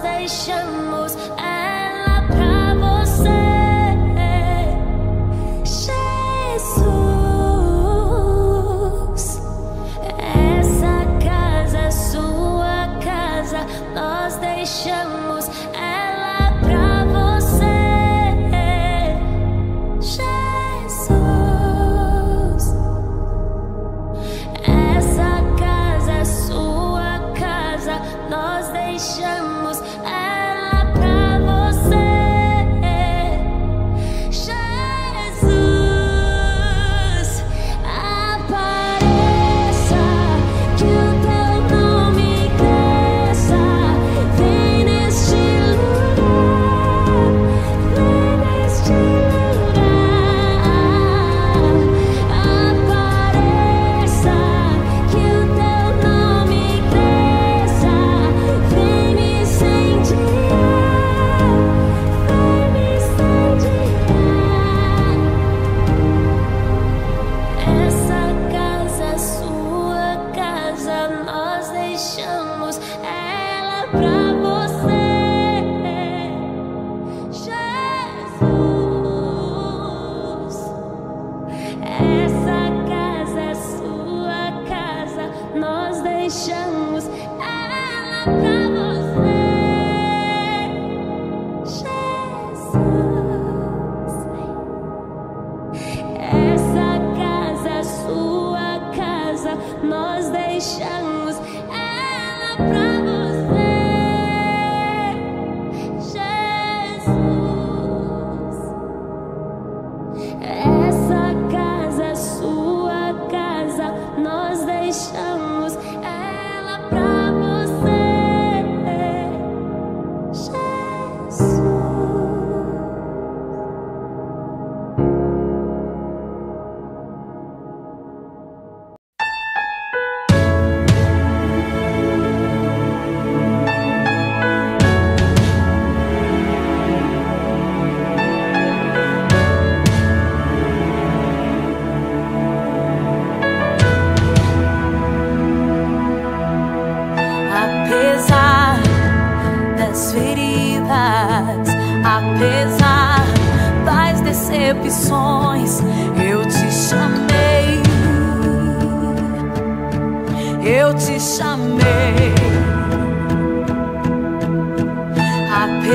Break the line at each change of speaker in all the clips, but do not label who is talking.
causation moves.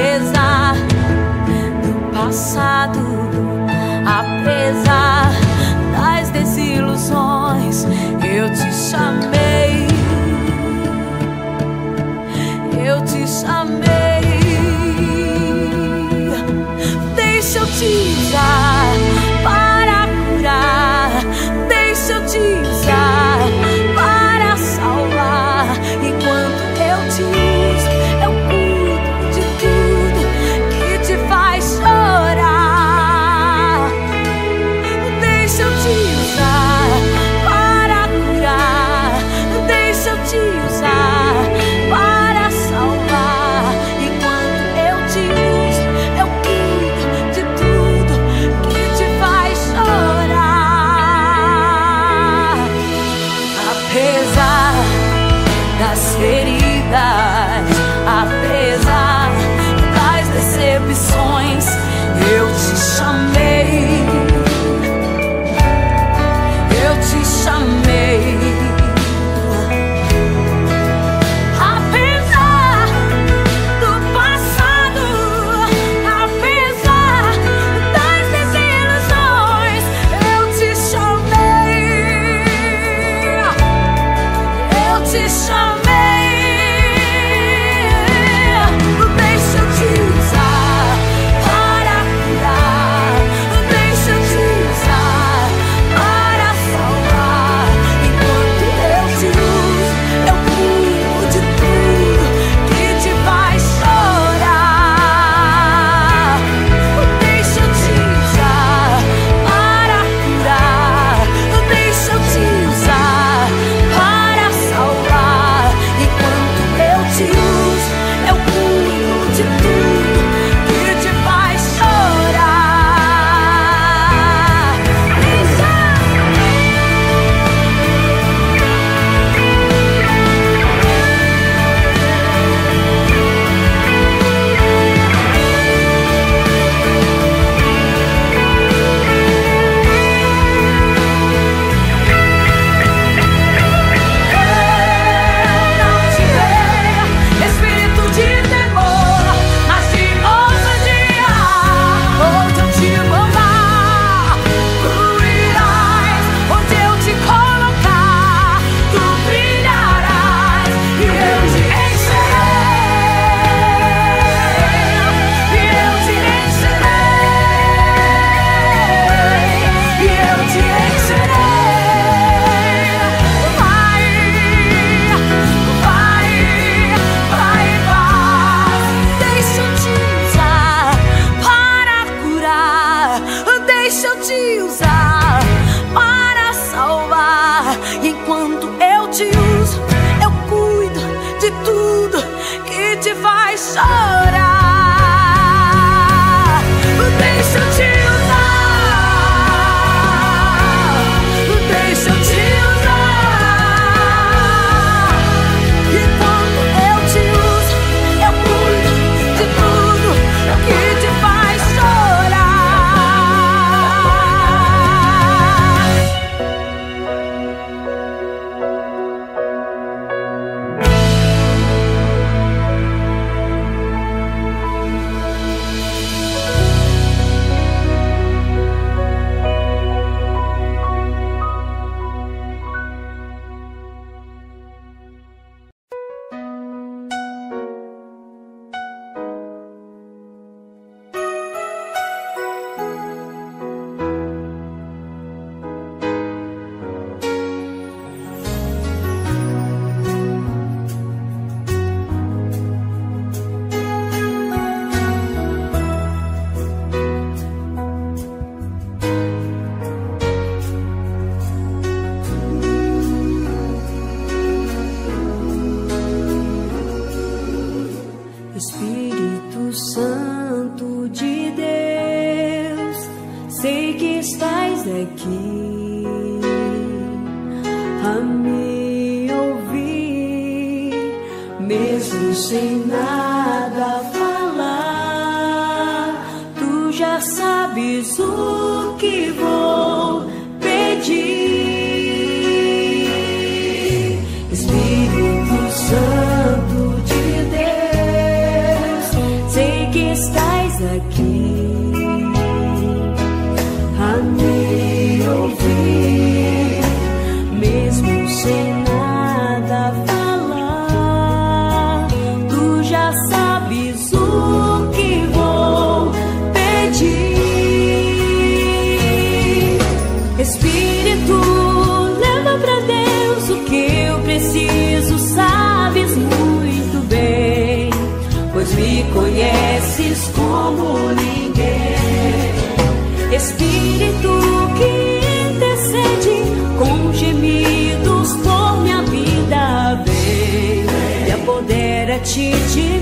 Apesar do passado, apesar das desilusões, eu te chamei.
Eu te chamei. Deixa eu te dar.
Espírito que intercede com por minha vida, vem e apodera-te
é de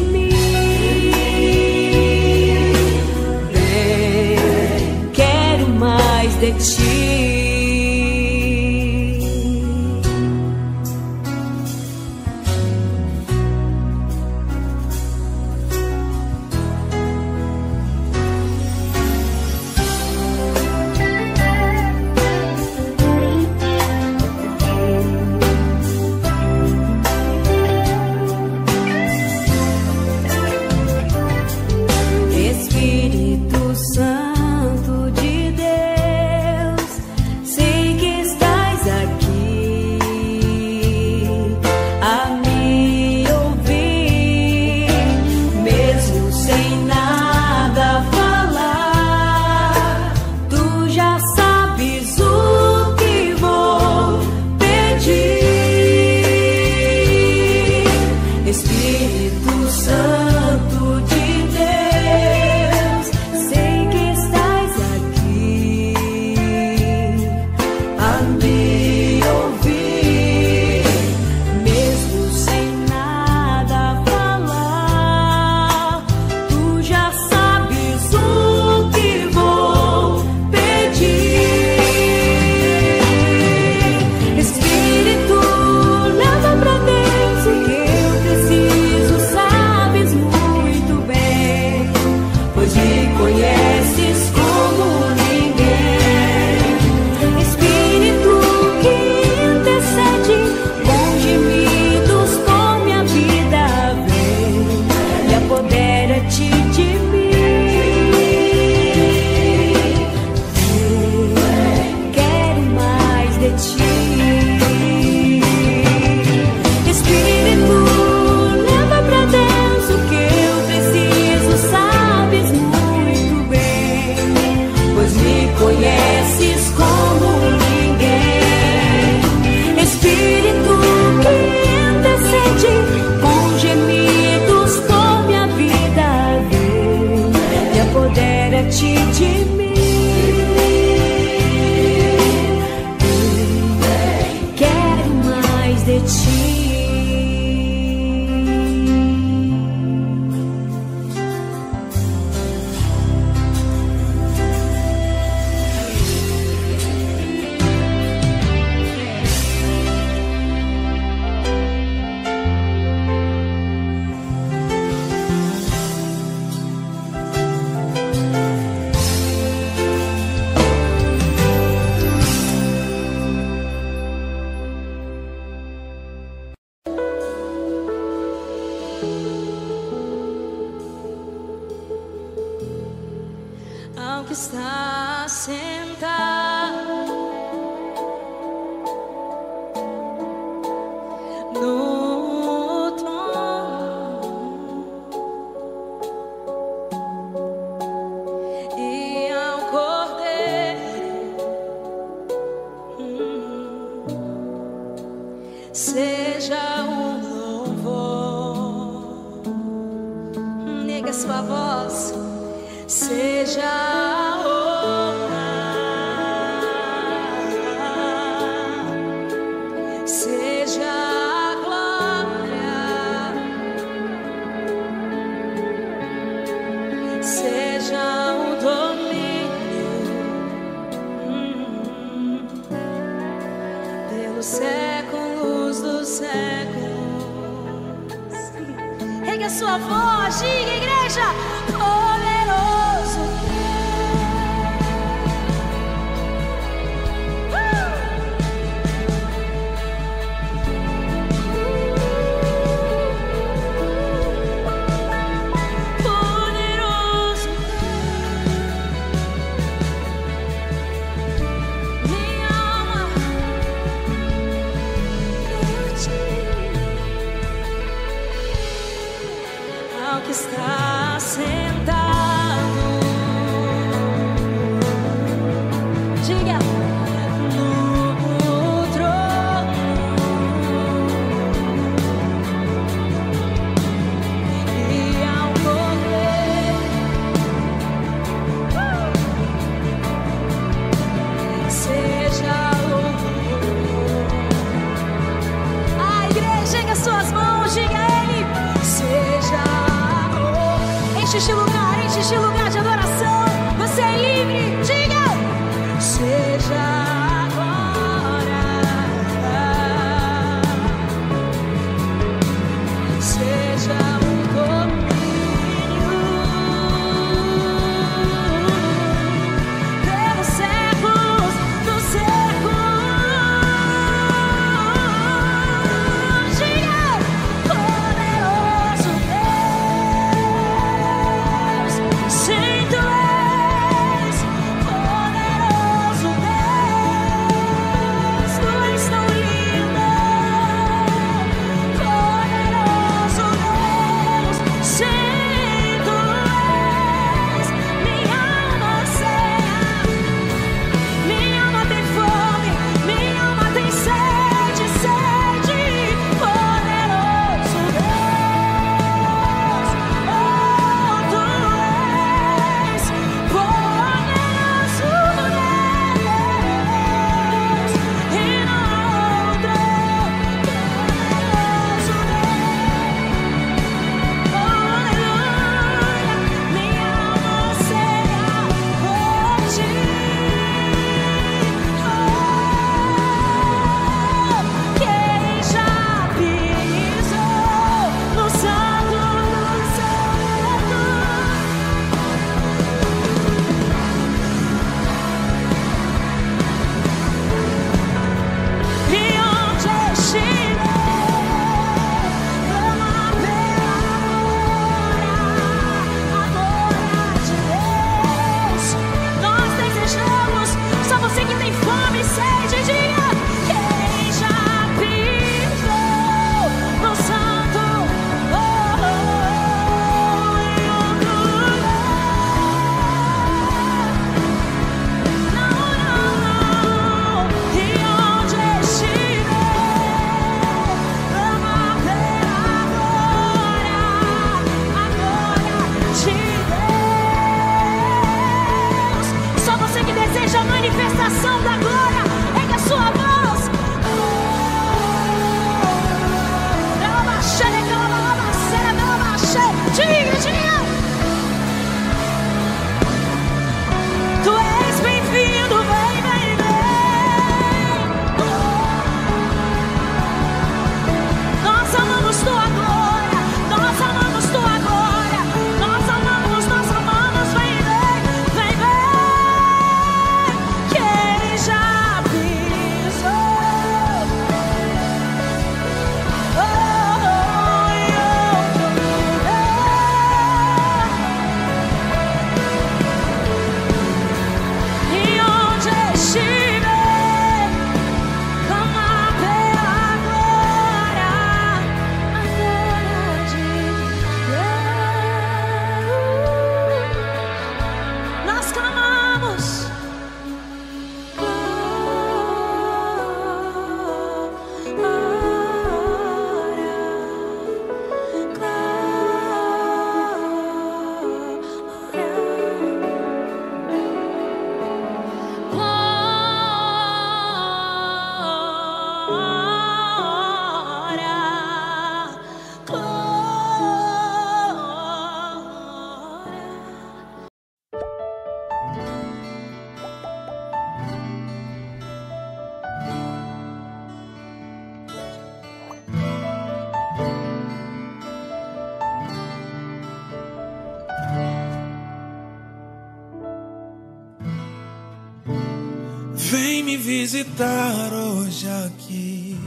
visitar hoje aqui.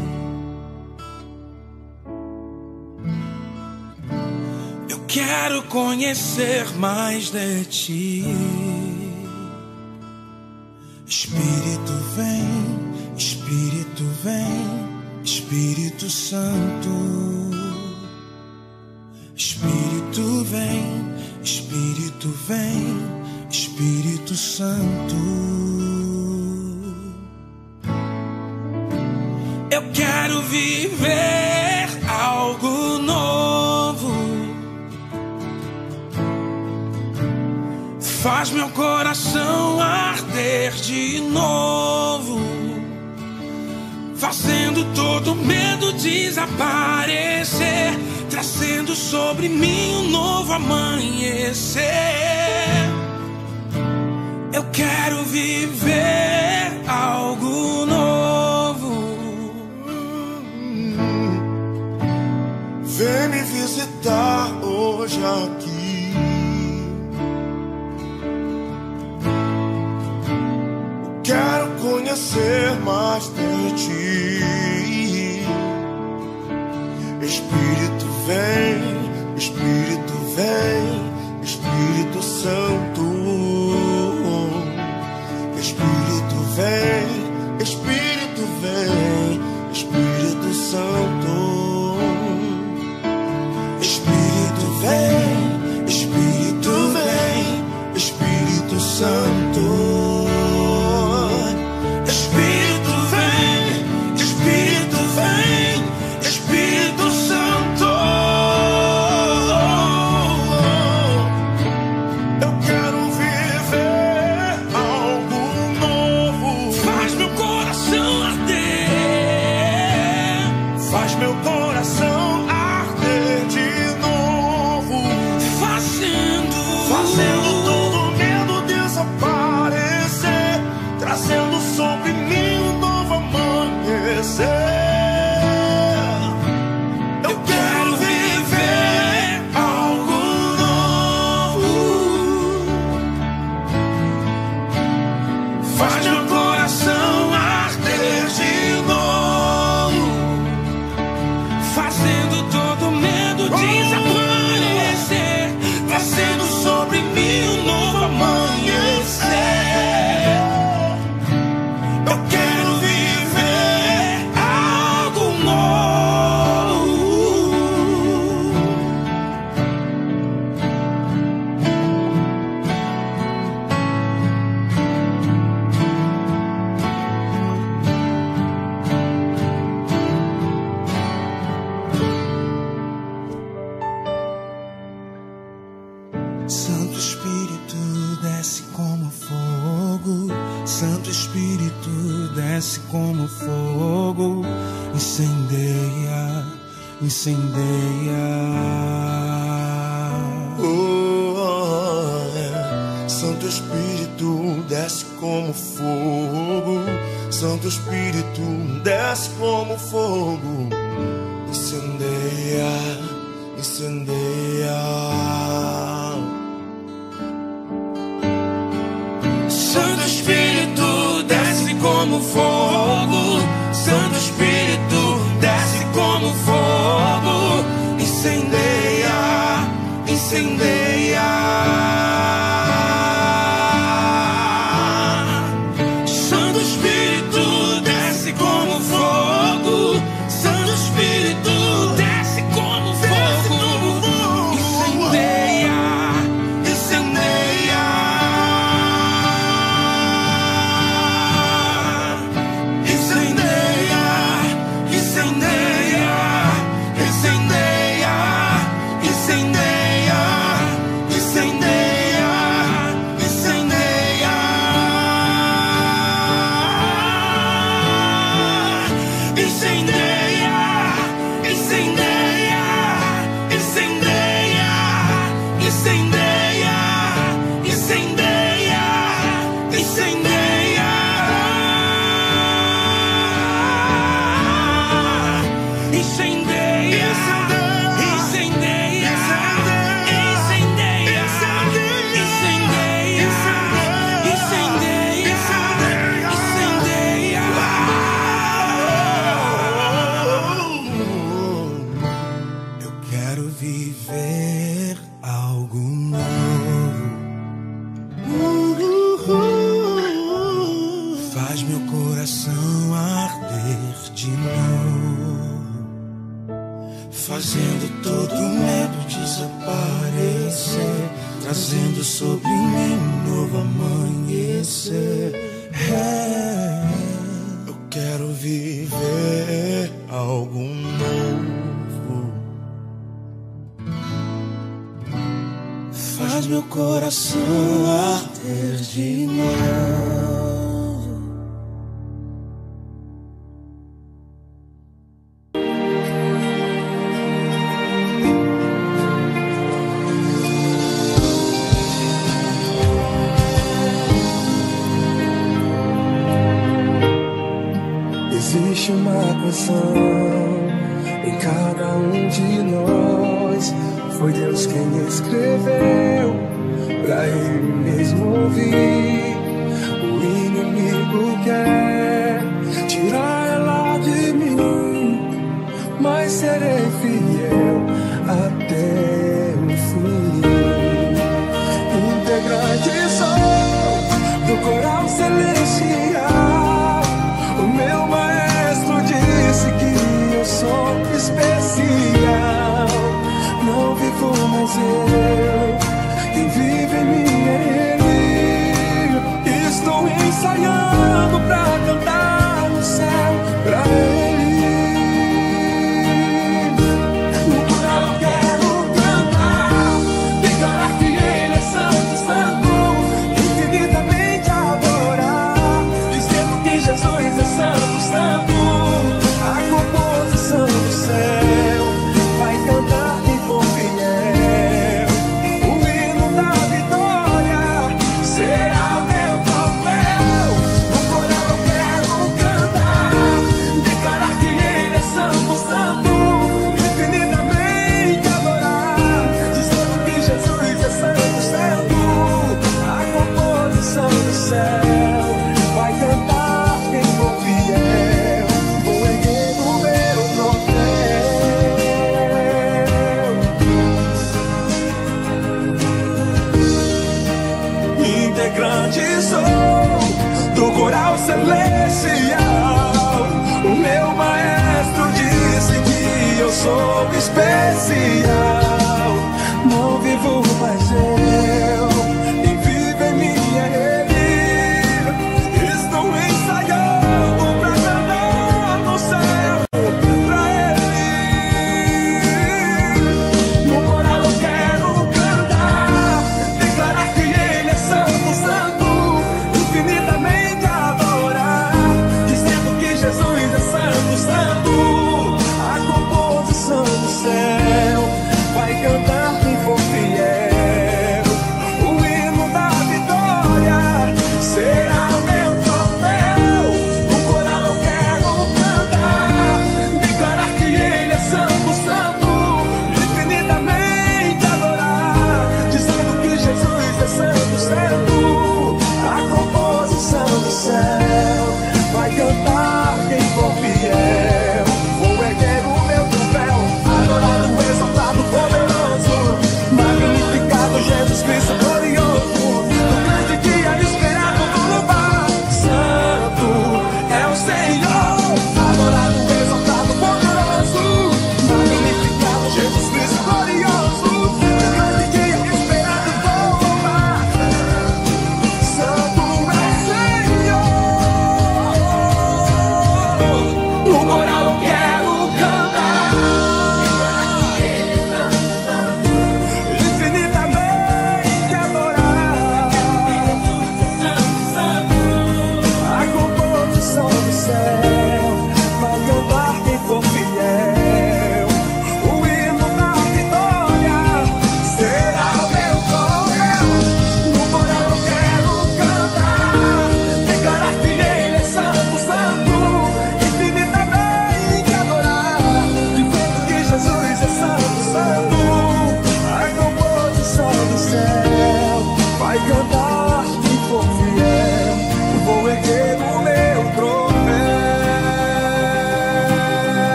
Eu quero conhecer mais de ti.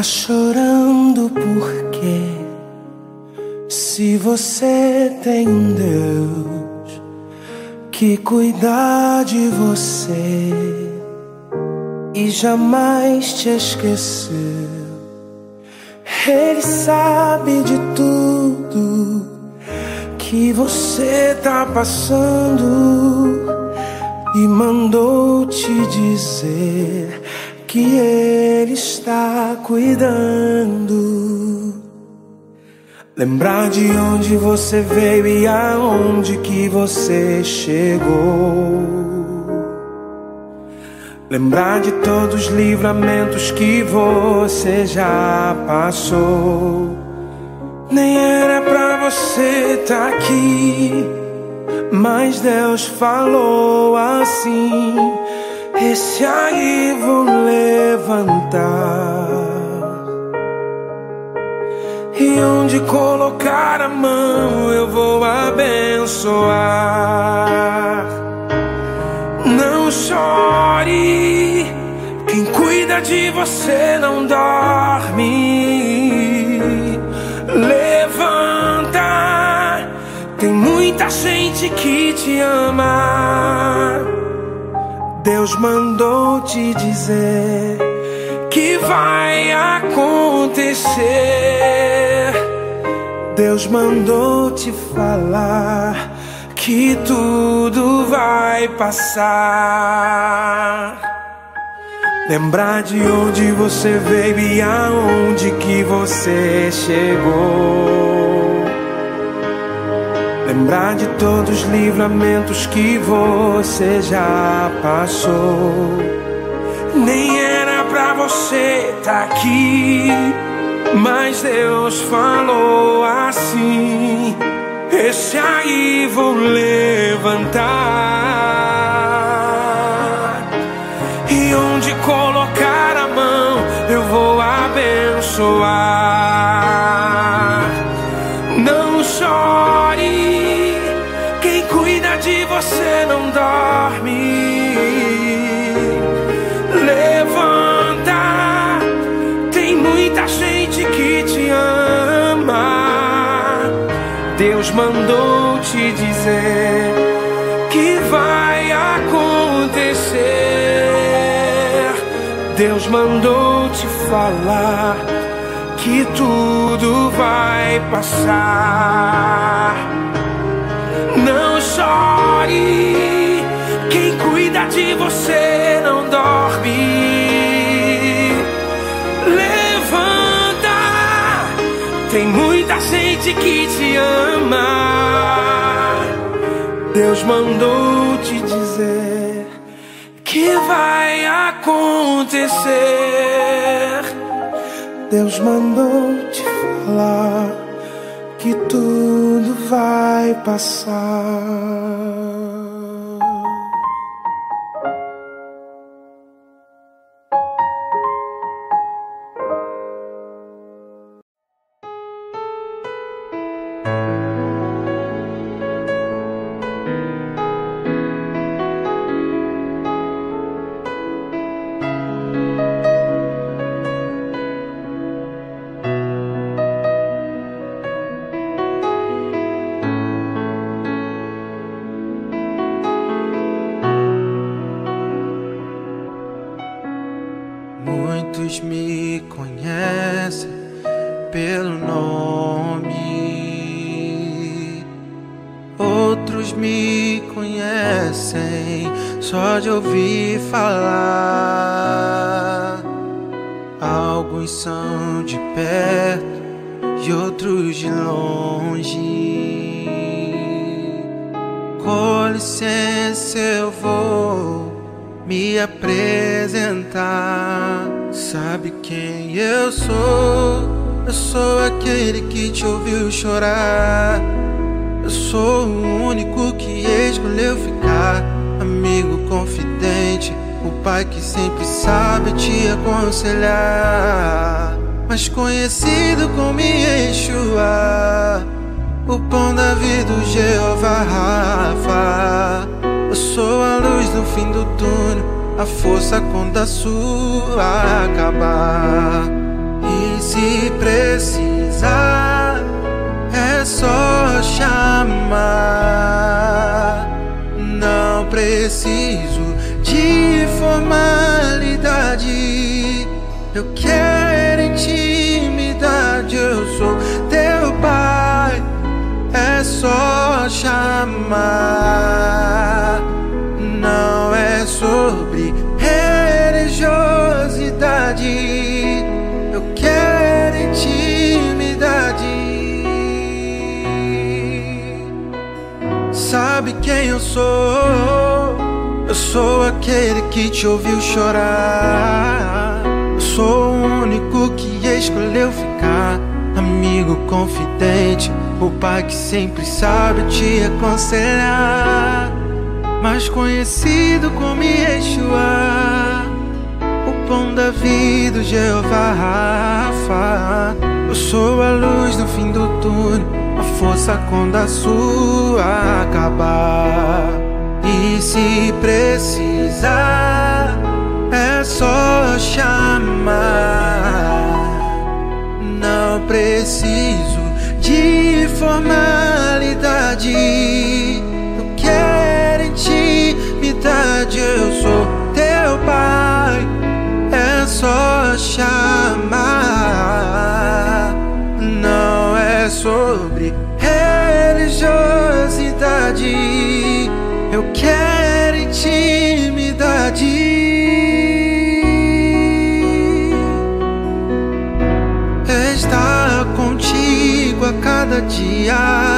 Tá chorando por quê? Se você tem um Deus que cuida de você e jamais te esqueceu, Ele sabe de tudo que você tá passando e mandou te dizer que Ele está cuidando. Lembrar de onde você veio e aonde que você chegou. Lembrar de todos os livramentos que você já passou. Nem era pra você estar aqui, mas Deus falou assim: Esse aí vou levantar. E onde colocar a mão eu vou abençoar. Não chore, quem cuida de você não dorme. Levanta, tem muita gente que te ama. Deus mandou te dizer que vai acontecer. Deus mandou te falar que tudo vai passar. Lembrar de onde você veio e aonde que você chegou. Lembrar de todos os livramentos que você já passou. Nem era pra você estar aqui, mas Deus falou assim: Esse aí vou levantar. E onde colocar a mão, eu vou abençoar. Não chore, de você não dorme. Levanta, tem muita gente que te ama. Deus mandou te dizer que vai acontecer. Deus mandou te falar que tudo vai passar. Chore, quem cuida de você não dorme. Levanta, tem muita gente que te ama. Deus mandou te dizer que vai acontecer. Deus mandou te falar que tudo vai passar.
Eu quero intimidade. Eu sou teu pai. É só chamar. Não é sobre religiosidade. Eu quero intimidade. Sabe quem eu sou? Eu sou aquele que te ouviu chorar. Sou o único que escolheu ficar. Amigo confidente, o pai que sempre sabe te aconselhar. Mais conhecido como Yeshua, o pão da vida, o Jeová Rafa. Eu sou a luz no fim do túnel, a força quando a sua acabar. E se precisar, só chamar. Não preciso de formalidade. Eu quero intimidade. Eu sou teu pai. É só chamar. ya.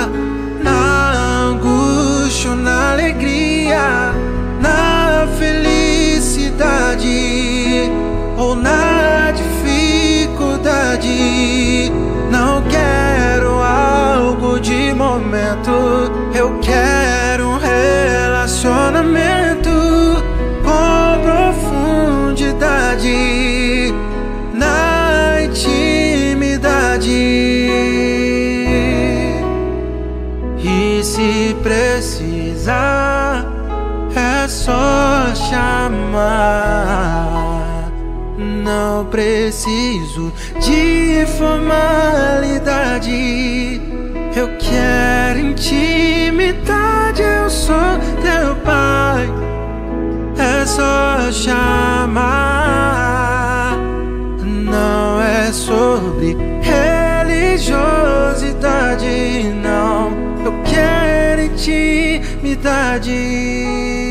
Não preciso de formalidade. Eu quero intimidade. Eu sou teu pai. É só chamar. Não é sobre religiosidade, não. Eu quero intimidade.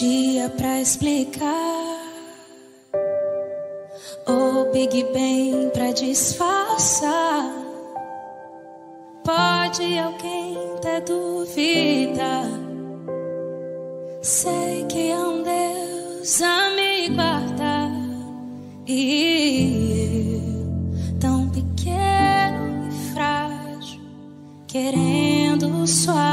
dia pra explicar, ou Big Bang pra disfarçar. Pode alguém ter dúvida? Sei que é um Deus a me guardar. E eu, tão pequeno e frágil, querendo sua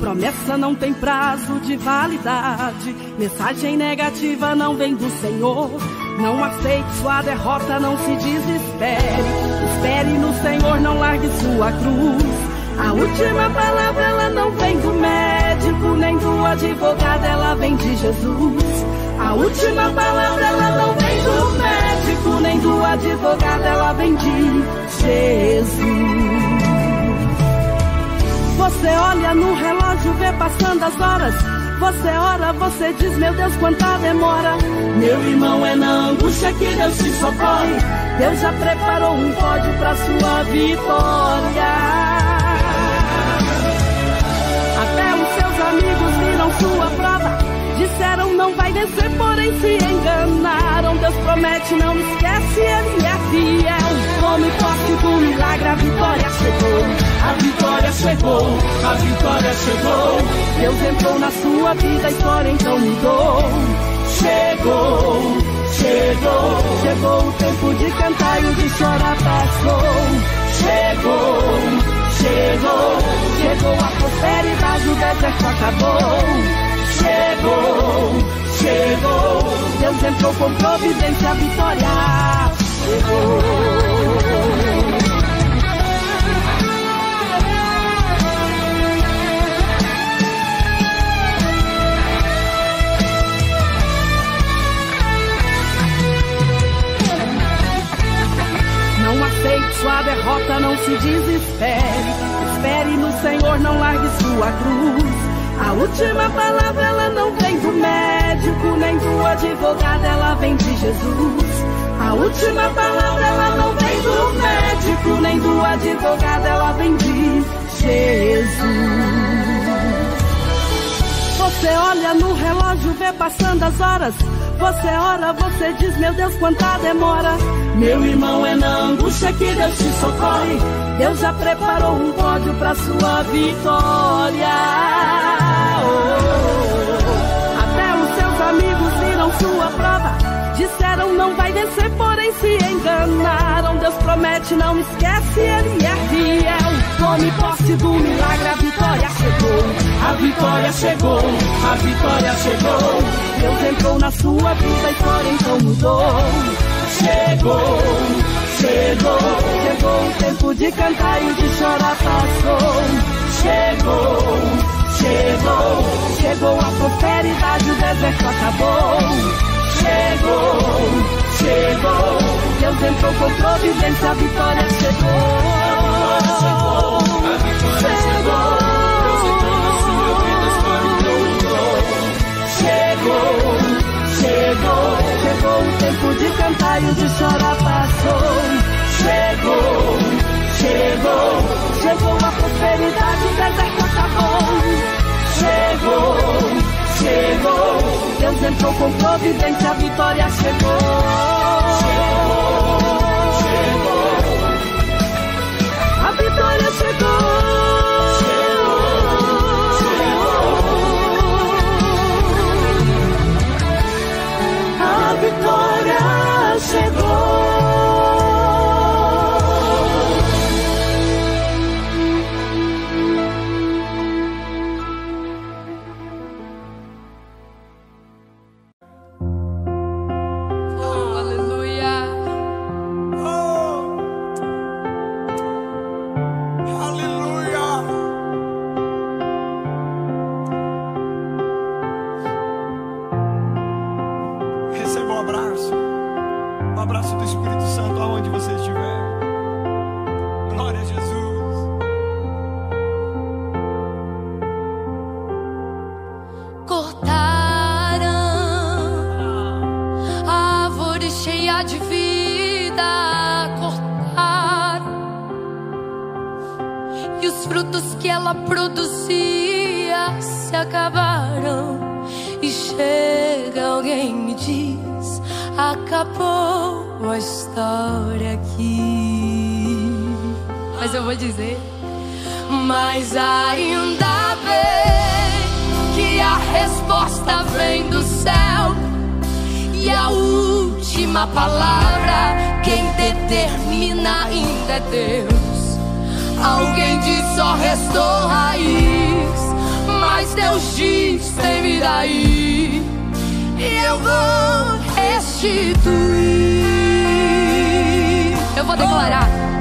Promessa não tem prazo de validade. Mensagem negativa não vem do Senhor. Não aceite sua derrota, não se desespere.
Espere no Senhor, não largue sua cruz. A última palavra ela não vem do médico, nem do advogado, ela vem de Jesus. A última palavra ela não vem do médico, nem do advogado, ela vem de Jesus. Você olha no relógio, vê passando as horas. Você ora, você diz, meu Deus, quanta demora. Meu irmão, é na angústia que Deus te socorre. Deus já preparou um pódio para sua vitória. Até os seus amigos viram sua prova. Disseram não vai vencer, porém se enganaram. Deus promete, não esquece, ele é fiel. Homem forte do milagre, a vitória chegou. A vitória chegou, a vitória chegou. Deus entrou na sua vida, a história então mudou. Chegou, chegou, chegou o tempo de cantar e o de chorar passou. Chegou, chegou, chegou a prosperidade, o deserto acabou. Chegou, chegou, Deus entrou com providência, a vitória chegou. Sua derrota, não se desespere. Espere no Senhor, não largue sua cruz. A última palavra ela não vem do médico, nem do advogado, ela vem de Jesus. A última palavra ela não vem do médico, nem do advogado, ela vem de Jesus. Você olha no relógio, vê passando as horas. Você ora, você diz, meu Deus, quanta demora. Meu irmão, é na angústia que Deus te socorre. Deus já preparou um pódio pra sua vitória. Oh, Até os seus amigos viram sua prova. Disseram não vai vencer, porém se enganaram. Deus promete, não esquece, Ele é fiel. Tome posse do milagre, a vitória chegou. A vitória chegou, a vitória chegou. Deus entrou na sua vida, a história então mudou. Chegou, chegou, chegou o tempo de cantar e o de chorar passou. Chegou, chegou, chegou a prosperidade, o deserto acabou. Chegou, chegou, Deus entrou com providência, a vitória chegou. Chegou, chegou, chegou o tempo de cantar e o de chorar passou. Chegou, chegou, chegou a prosperidade, o deserto acabou. Chegou, chegou, Deus entrou com providência, a vitória chegou. Chegou, a vitória chegou.
Palavra, quem determina ainda é Deus. Alguém diz só restou raiz, mas Deus diz tem vida aí. E eu vou restituir. Eu vou declarar